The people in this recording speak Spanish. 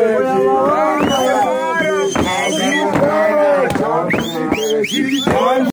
Virgen.